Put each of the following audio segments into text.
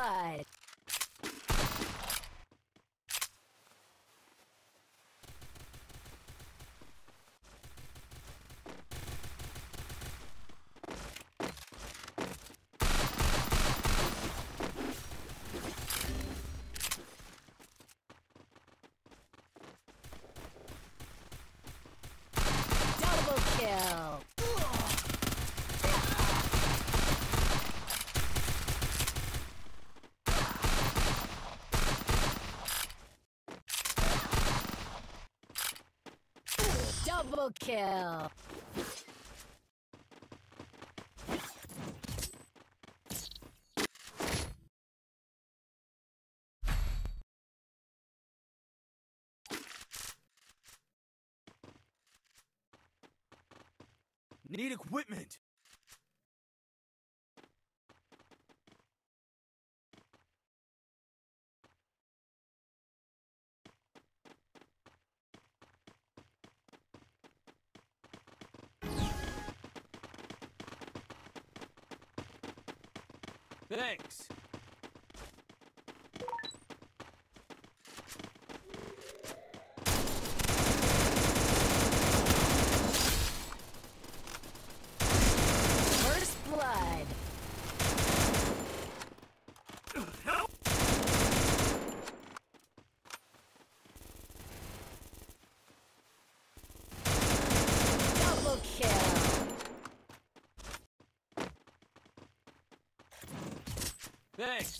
blood. Double kill. Double kill. Need equipment. Thanks. First blood. Double kill. Thanks.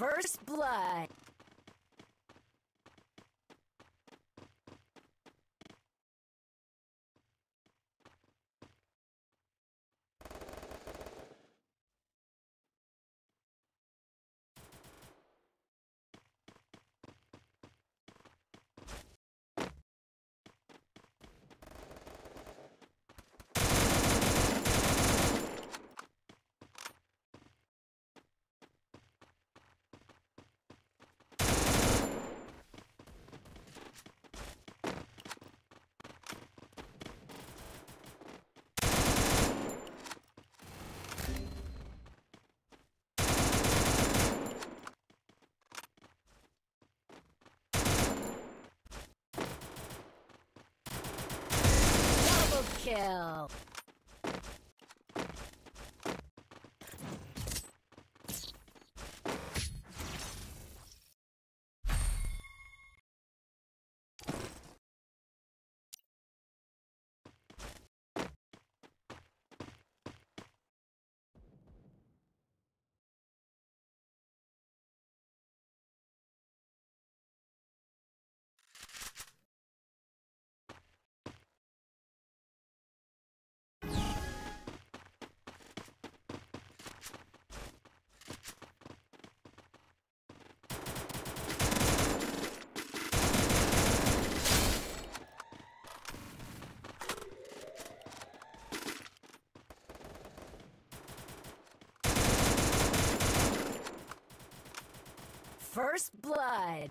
First blood. Double kill. First blood.